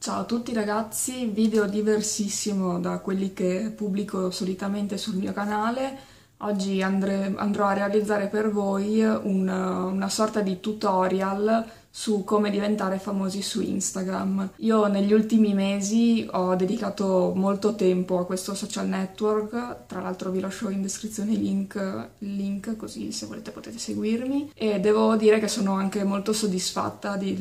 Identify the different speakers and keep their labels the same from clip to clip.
Speaker 1: Ciao a tutti ragazzi, video diversissimo da quelli che pubblico solitamente sul mio canale. Oggi andrò a realizzare per voi una, una sorta di tutorial su come diventare famosi su Instagram. Io negli ultimi mesi ho dedicato molto tempo a questo social network, tra l'altro vi lascio in descrizione il link, link così se volete potete seguirmi e devo dire che sono anche molto soddisfatta di,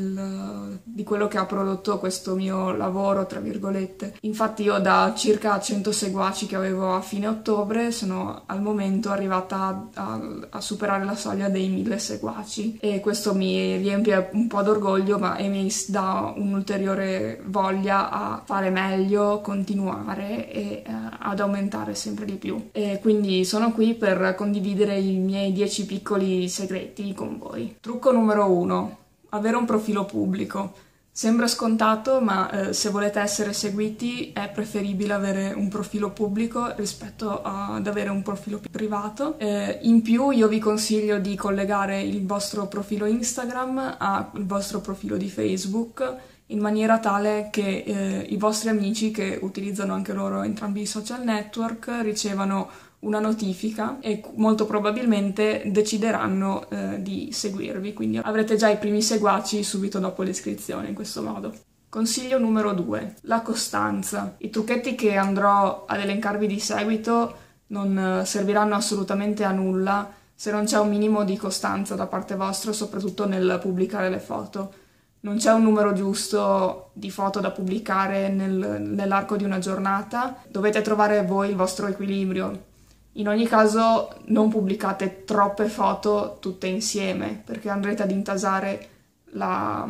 Speaker 1: di quello che ha prodotto questo mio lavoro, tra virgolette. Infatti io da circa 100 seguaci che avevo a fine ottobre sono al momento arrivata a, a, a superare la soglia dei 1000 seguaci e questo mi riempie un po' d'orgoglio, ma e mi dà un'ulteriore voglia a fare meglio, continuare e eh, ad aumentare sempre di più. E quindi sono qui per condividere i miei 10 piccoli segreti con voi. Trucco numero 1. Avere un profilo pubblico. Sembra scontato, ma eh, se volete essere seguiti è preferibile avere un profilo pubblico rispetto ad avere un profilo privato. Eh, in più io vi consiglio di collegare il vostro profilo Instagram al vostro profilo di Facebook in maniera tale che eh, i vostri amici che utilizzano anche loro entrambi i social network ricevano una notifica e molto probabilmente decideranno eh, di seguirvi, quindi avrete già i primi seguaci subito dopo l'iscrizione in questo modo. Consiglio numero 2, la costanza. I trucchetti che andrò ad elencarvi di seguito non eh, serviranno assolutamente a nulla se non c'è un minimo di costanza da parte vostra, soprattutto nel pubblicare le foto. Non c'è un numero giusto di foto da pubblicare nel, nell'arco di una giornata, dovete trovare voi il vostro equilibrio in ogni caso non pubblicate troppe foto tutte insieme perché andrete ad intasare la,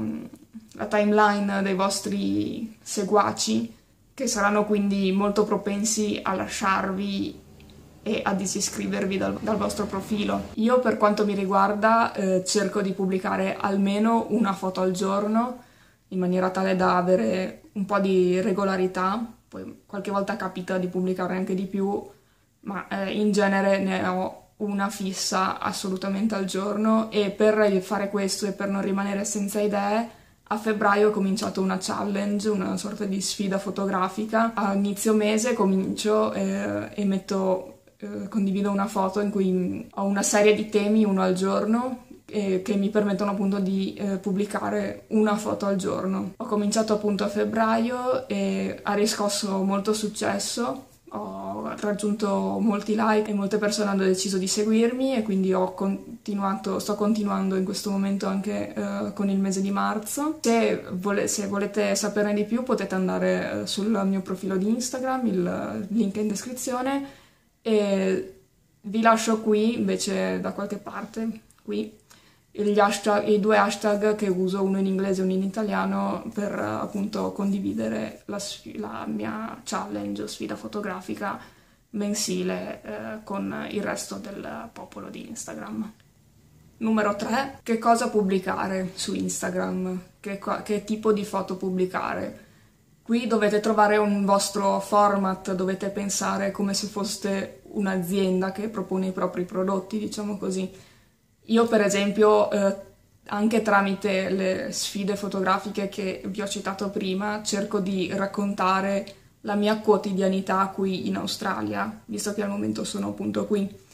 Speaker 1: la timeline dei vostri seguaci che saranno quindi molto propensi a lasciarvi e a disiscrivervi dal, dal, vostro profilo. Io per quanto mi riguarda eh, cerco di pubblicare almeno una foto al giorno in maniera tale da avere un po' di regolarità, poi qualche volta capita di pubblicare anche di più, ma eh, in genere ne ho una fissa assolutamente al giorno e per fare questo e per non rimanere senza idee a febbraio ho cominciato una challenge, una sorta di sfida fotografica. A inizio mese comincio eh, e metto, eh, condivido una foto in cui ho una serie di temi, uno al giorno, eh, che mi permettono appunto di eh, pubblicare una foto al giorno. Ho cominciato appunto a febbraio e ha riscosso molto successo ho raggiunto molti like e molte persone hanno deciso di seguirmi e quindi ho continuato, sto continuando in questo momento anche uh, con il mese di marzo. Se, vole, se, volete saperne di più potete andare uh, sul mio profilo di Instagram, il link è in descrizione e vi lascio qui invece da qualche parte, qui, hashtag, i due hashtag che uso, uno in inglese e uno in italiano, per appunto condividere la, la mia challenge, sfida fotografica mensile eh, con il resto del popolo di Instagram. Numero 3. Che cosa pubblicare su Instagram? Che, che tipo di foto pubblicare? Qui dovete trovare un vostro format, dovete pensare come se foste un'azienda che propone i propri prodotti, diciamo così io per esempio, eh, anche tramite le sfide fotografiche che vi ho citato prima, cerco di raccontare la mia quotidianità qui in Australia, visto che al momento sono appunto qui.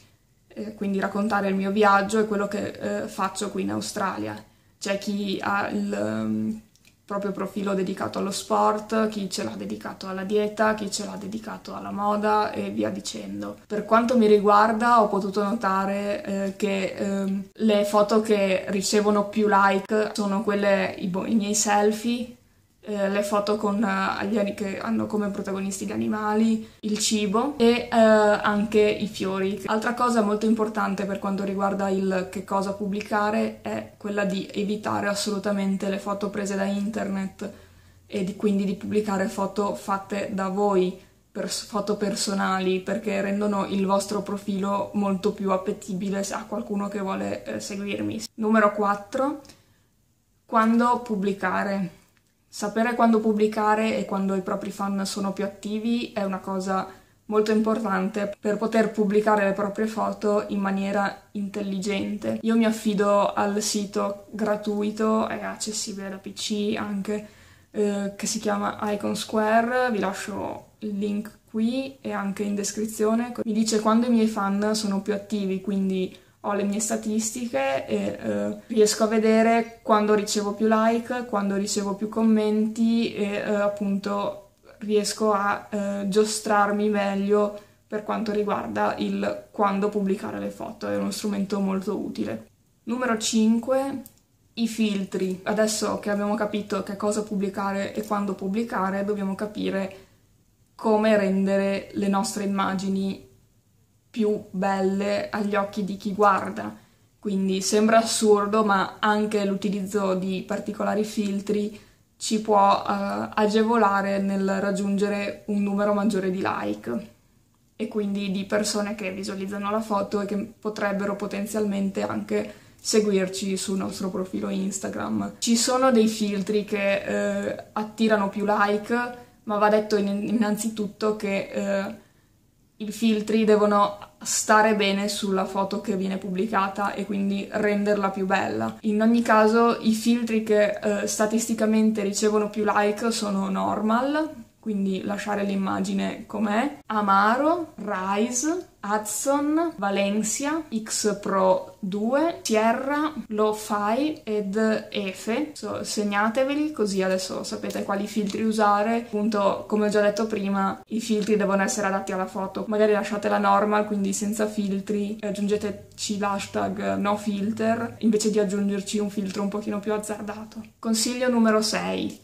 Speaker 1: Eh, quindi raccontare il mio viaggio e quello che eh, faccio qui in Australia. C'è chi ha il, um, proprio profilo dedicato allo sport, chi ce l'ha dedicato alla dieta, chi ce l'ha dedicato alla moda e via dicendo. Per quanto mi riguarda ho potuto notare eh, che eh, le foto che ricevono più like sono quelle, i, i miei selfie eh, le foto con uh, che hanno come protagonisti gli animali, il cibo e uh, anche i fiori. Altra cosa molto importante per quanto riguarda il che cosa pubblicare è quella di evitare assolutamente le foto prese da internet e di, quindi di pubblicare foto fatte da voi, per, foto personali, perché rendono il vostro profilo molto più appetibile a qualcuno che vuole eh, seguirmi. Numero 4. Quando pubblicare? Sapere quando pubblicare e quando i propri fan sono più attivi è una cosa molto importante per poter pubblicare le proprie foto in maniera intelligente. Io mi affido al sito gratuito, è accessibile da PC anche, eh, che si chiama Icon Square, vi lascio il link qui e anche in descrizione. Mi dice quando i miei fan sono più attivi, quindi ho le mie statistiche e eh, riesco a vedere quando ricevo più like, quando ricevo più commenti e eh, appunto riesco a eh, giostrarmi meglio per quanto riguarda il quando pubblicare le foto, è uno strumento molto utile. Numero 5, i filtri. Adesso che abbiamo capito che cosa pubblicare e quando pubblicare, dobbiamo capire come rendere le nostre immagini più belle agli occhi di chi guarda. Quindi sembra assurdo, ma anche l'utilizzo di particolari filtri ci può uh, agevolare nel raggiungere un numero maggiore di like e quindi di persone che visualizzano la foto e che potrebbero potenzialmente anche seguirci sul nostro profilo Instagram. Ci sono dei filtri che eh, attirano più like, ma va detto innanzitutto che eh, i filtri devono stare bene sulla foto che viene pubblicata e quindi renderla più bella. In ogni caso i filtri che eh, statisticamente ricevono più like sono normal, quindi lasciare l'immagine com'è, Amaro, Rise, Hudson, Valencia, X Pro 2, Sierra, Lo-Fi ed Efe. So, segnateveli così adesso sapete quali filtri usare. Appunto, come ho già detto prima, i filtri devono essere adatti alla foto. Magari lasciate la normal, quindi senza filtri, e aggiungeteci l'hashtag no filter invece di aggiungerci un filtro un pochino più azzardato. Consiglio numero 6.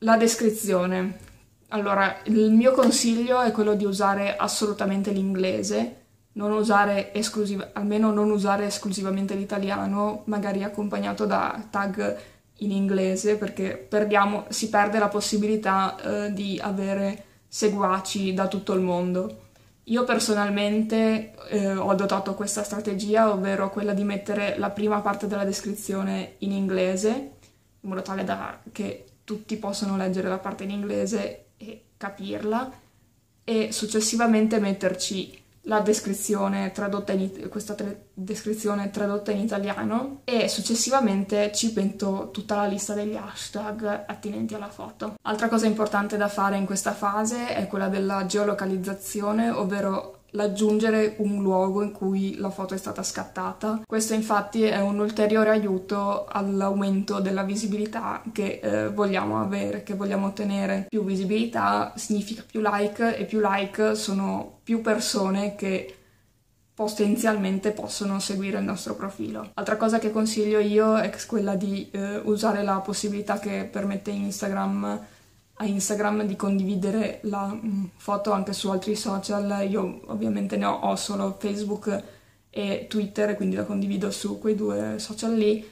Speaker 1: La descrizione. Allora, il mio consiglio è quello di usare assolutamente l'inglese, non usare esclusiv- almeno non usare esclusivamente l'italiano, magari accompagnato da tag in inglese, perché perdiamo, si perde la possibilità eh, di avere seguaci da tutto il mondo. Io personalmente eh, ho adottato questa strategia, ovvero quella di mettere la prima parte della descrizione in inglese, in modo tale da che tutti possano leggere la parte in inglese e capirla e successivamente metterci la descrizione tradotta in, questa tre, descrizione tradotta in italiano e successivamente ci metto tutta la lista degli hashtag attinenti alla foto. Altra cosa importante da fare in questa fase è quella della geolocalizzazione, ovvero l'aggiungere un luogo in cui la foto è stata scattata. Questo infatti è un ulteriore aiuto all'aumento della visibilità che eh, vogliamo avere, che vogliamo ottenere. Più visibilità significa più like e più like sono più persone che potenzialmente possono seguire il nostro profilo. Altra cosa che consiglio io è quella di eh, usare la possibilità che permette Instagram a Instagram di condividere la mm, foto anche su altri social. Io ovviamente ne ho, ho solo Facebook e Twitter, quindi la condivido su quei due social lì.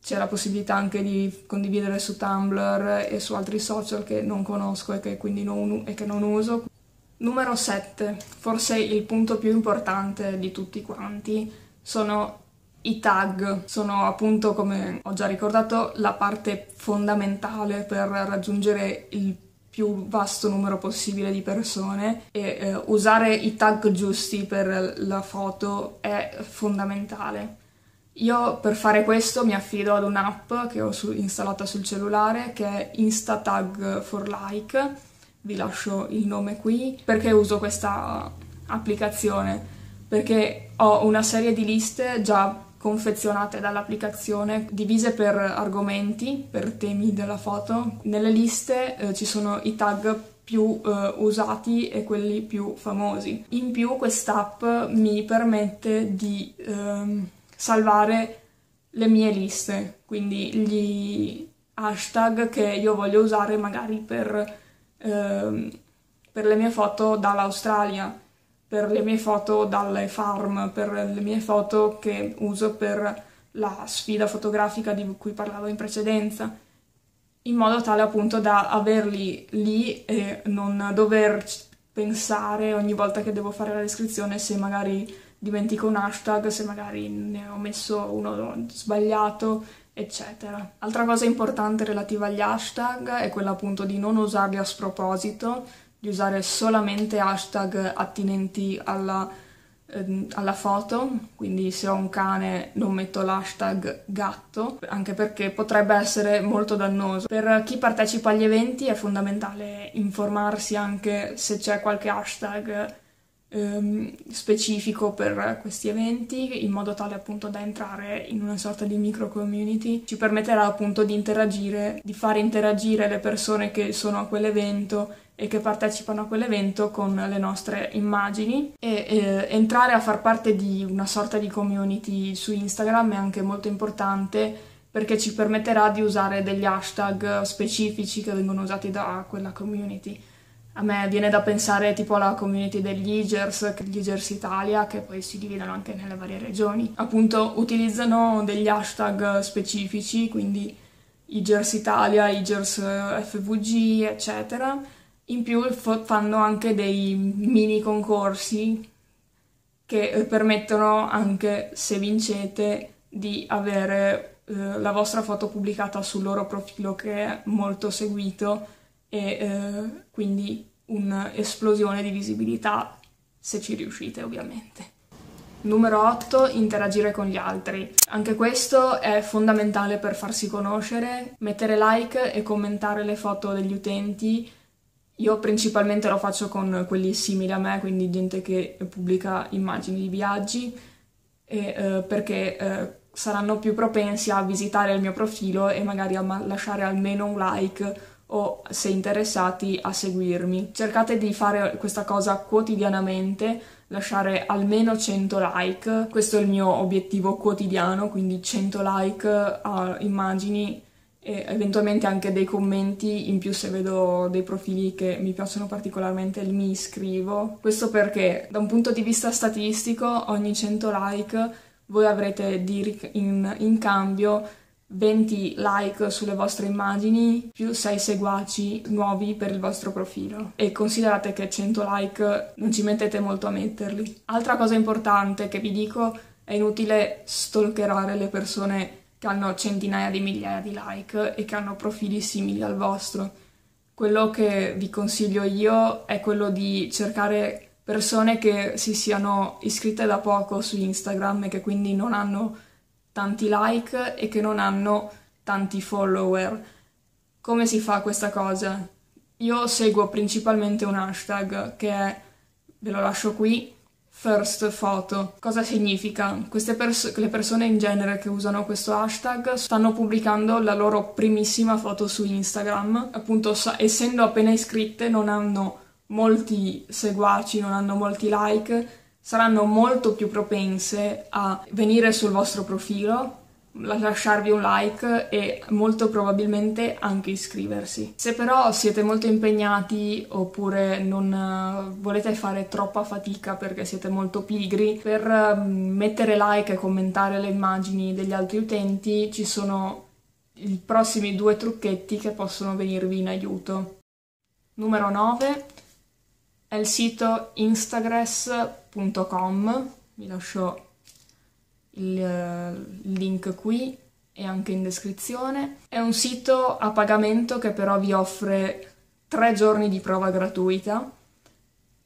Speaker 1: C'è la possibilità anche di condividere su Tumblr e su altri social che non conosco e che quindi non, e che non uso. Numero 7, forse il punto più importante di tutti quanti, sono i tag sono appunto, come ho già ricordato, la parte fondamentale per raggiungere il più vasto numero possibile di persone e eh, usare i tag giusti per la foto è fondamentale. Io per fare questo mi affido ad un'app che ho su- installata sul cellulare che è Instatag for Like, vi lascio il nome qui, perché uso questa applicazione? Perché ho una serie di liste già confezionate dall'applicazione, divise per argomenti, per temi della foto. Nelle liste eh, ci sono i tag più eh, usati e quelli più famosi. In più quest'app mi permette di ehm, salvare le mie liste, quindi gli hashtag che io voglio usare magari per, ehm, per le mie foto dall'Australia per le mie foto dalle farm, per le mie foto che uso per la sfida fotografica di cui parlavo in precedenza, in modo tale appunto da averli lì e non dover pensare ogni volta che devo fare la descrizione se magari dimentico un hashtag, se magari ne ho messo uno sbagliato, eccetera. Altra cosa importante relativa agli hashtag è quella appunto di non usarli a sproposito, di usare solamente hashtag attinenti alla ehm, alla foto, quindi se ho un cane non metto l'hashtag gatto, anche perché potrebbe essere molto dannoso. Per chi partecipa agli eventi è fondamentale informarsi anche se c'è qualche hashtag ehm, specifico per questi eventi in modo tale appunto da entrare in una sorta di micro community ci permetterà appunto di interagire di fare interagire le persone che sono a quell'evento e che partecipano a quell'evento con le nostre immagini e eh, entrare a far parte di una sorta di community su Instagram è anche molto importante perché ci permetterà di usare degli hashtag specifici che vengono usati da quella community. A me viene da pensare tipo alla community degli Igers, gli Igers Italia, che poi si dividono anche nelle varie regioni. Appunto utilizzano degli hashtag specifici, quindi Igers Italia, Igers FVG, eccetera. In più fanno anche dei mini concorsi che eh, permettono anche, se vincete, di avere eh, la vostra foto pubblicata sul loro profilo che è molto seguito e eh, quindi un'esplosione di visibilità se ci riuscite ovviamente. Numero 8, interagire con gli altri. Anche questo è fondamentale per farsi conoscere, mettere like e commentare le foto degli utenti. Io principalmente lo faccio con quelli simili a me, quindi gente che pubblica immagini di viaggi, e, eh, perché eh, saranno più propensi a visitare il mio profilo e magari a lasciare almeno un like o se interessati a seguirmi. Cercate di fare questa cosa quotidianamente, lasciare almeno 100 like, questo è il mio obiettivo quotidiano, quindi 100 like a immagini e eventualmente anche dei commenti in più se vedo dei profili che mi piacciono particolarmente mi iscrivo. Questo perché da un punto di vista statistico ogni 100 like voi avrete in, in cambio 20 like sulle vostre immagini più 6 seguaci nuovi per il vostro profilo e considerate che 100 like non ci mettete molto a metterli. Altra cosa importante che vi dico è inutile stalkerare le persone che hanno centinaia di migliaia di like e che hanno profili simili al vostro. Quello che vi consiglio io è quello di cercare persone che si siano iscritte da poco su Instagram e che quindi non hanno tanti like e che non hanno tanti follower. Come si fa questa cosa? Io seguo principalmente un hashtag che è, ve lo lascio qui, first photo. Cosa significa? Queste pers- le persone in genere che usano questo hashtag stanno pubblicando la loro primissima foto su Instagram. Appunto, sa- essendo appena iscritte non hanno molti seguaci, non hanno molti like saranno molto più propense a venire sul vostro profilo, lasciarvi un like e molto probabilmente anche iscriversi. Se però siete molto impegnati oppure non eh, volete fare troppa fatica perché siete molto pigri, per mm, mettere like e commentare le immagini degli altri utenti ci sono i prossimi due trucchetti che possono venirvi in aiuto. Numero 9 è il sito instagress.com, vi lascio il, il link qui e anche in descrizione. È un sito a pagamento che però vi offre tre giorni di prova gratuita.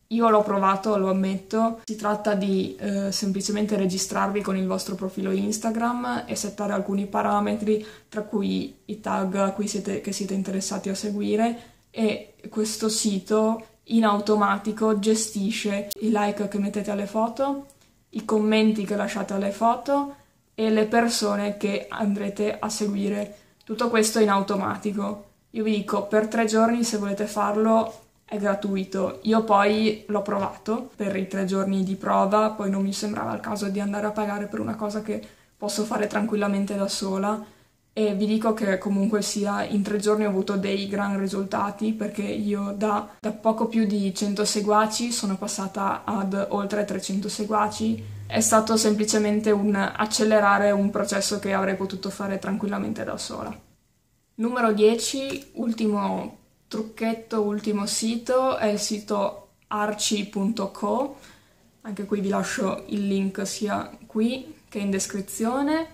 Speaker 1: Io l'ho provato, lo ammetto. Si tratta di eh, semplicemente registrarvi con il vostro profilo Instagram e settare alcuni parametri, tra cui i tag cui siete, che siete interessati a seguire. E questo sito in automatico gestisce i like che mettete alle foto, i commenti che lasciate alle foto e le persone che andrete a seguire. Tutto questo in automatico. Io vi dico, per tre giorni se volete farlo è gratuito. Io poi l'ho provato per i tre giorni di prova, poi non mi sembrava il caso di andare a pagare per una cosa che posso fare tranquillamente da sola e vi dico che comunque sia in tre giorni ho avuto dei gran risultati perché io da, da, poco più di 100 seguaci sono passata ad oltre 300 seguaci. È stato semplicemente un accelerare un processo che avrei potuto fare tranquillamente da sola. Numero 10, ultimo trucchetto, ultimo sito, è il sito arci.co. Anche qui vi lascio il link sia qui che in descrizione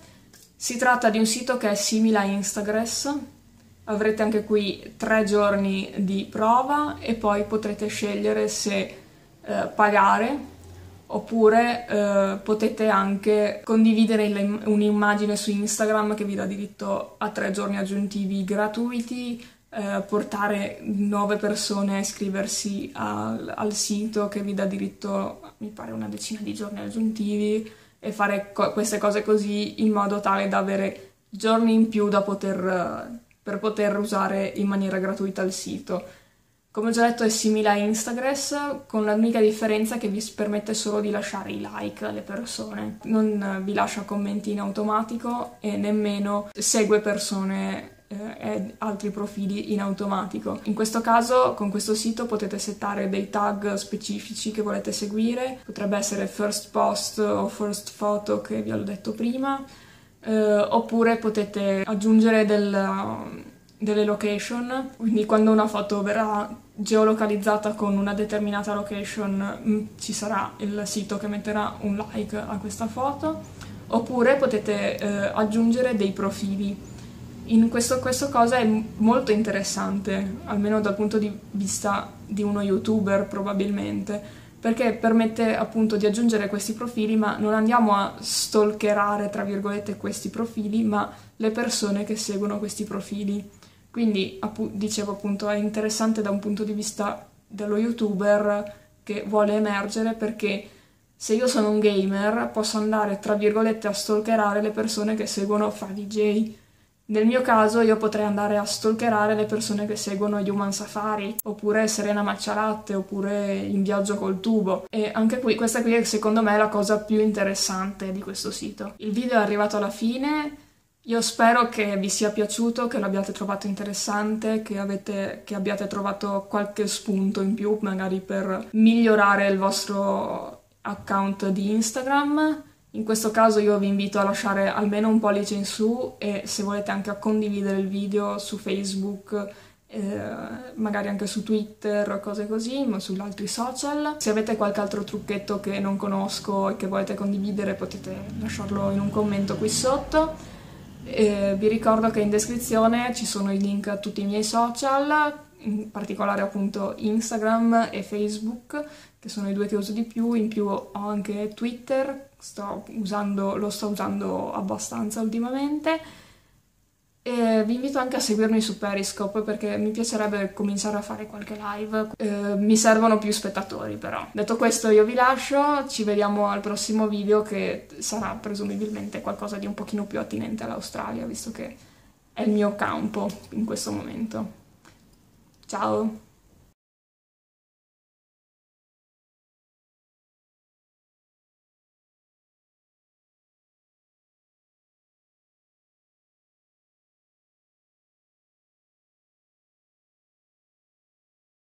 Speaker 1: si tratta di un sito che è simile a Instagress, avrete anche qui tre giorni di prova e poi potrete scegliere se eh, pagare oppure eh, potete anche condividere un'immagine su Instagram che vi dà diritto a tre giorni aggiuntivi gratuiti, eh, portare nuove persone a iscriversi al, al, sito che vi dà diritto, mi pare, una decina di giorni aggiuntivi e fare co- queste cose così in modo tale da avere giorni in più da poter, per poter usare in maniera gratuita il sito. Come ho già detto è simile a Instagram, con l'unica differenza che vi permette solo di lasciare i like alle persone. Non vi lascia commenti in automatico e nemmeno segue persone e altri profili in automatico. In questo caso con questo sito potete settare dei tag specifici che volete seguire, potrebbe essere first post o first photo che vi ho detto prima, eh, oppure potete aggiungere del delle location, quindi quando una foto verrà geolocalizzata con una determinata location mm, ci sarà il sito che metterà un like a questa foto, oppure potete eh, aggiungere dei profili. In questo, questa cosa è molto interessante, almeno dal punto di vista di uno youtuber probabilmente, perché permette appunto di aggiungere questi profili, ma non andiamo a stalkerare, tra virgolette, questi profili, ma le persone che seguono questi profili. Quindi, appu- dicevo appunto, è interessante da un punto di vista dello youtuber che vuole emergere perché se io sono un gamer posso andare, tra virgolette, a stalkerare le persone che seguono Fa DJ. Nel mio caso io potrei andare a stalkerare le persone che seguono Human Safari, oppure Serena Maccialatte, oppure In viaggio col tubo. E anche qui, questa qui è secondo me la cosa più interessante di questo sito. Il video è arrivato alla fine, io spero che vi sia piaciuto, che l'abbiate trovato interessante, che, avete, che, abbiate trovato qualche spunto in più magari per migliorare il vostro account di Instagram. In questo caso io vi invito a lasciare almeno un pollice in su e se volete anche a condividere il video su Facebook, eh, magari anche su Twitter cose così, ma sugli altri social. Se avete qualche altro trucchetto che non conosco e che volete condividere potete lasciarlo in un commento qui sotto. E vi ricordo che in descrizione ci sono i link a tutti i miei social, in particolare appunto Instagram e Facebook, che sono i due che uso di più, in più ho anche Twitter, sto usando, lo sto usando abbastanza ultimamente e vi invito anche a seguirmi su Periscope perché mi piacerebbe cominciare a fare qualche live. Eh, mi servono più spettatori però. Detto questo io vi lascio, ci vediamo al prossimo video che sarà presumibilmente qualcosa di un pochino più attinente all'Australia visto che è il mio campo in questo momento. Ciao!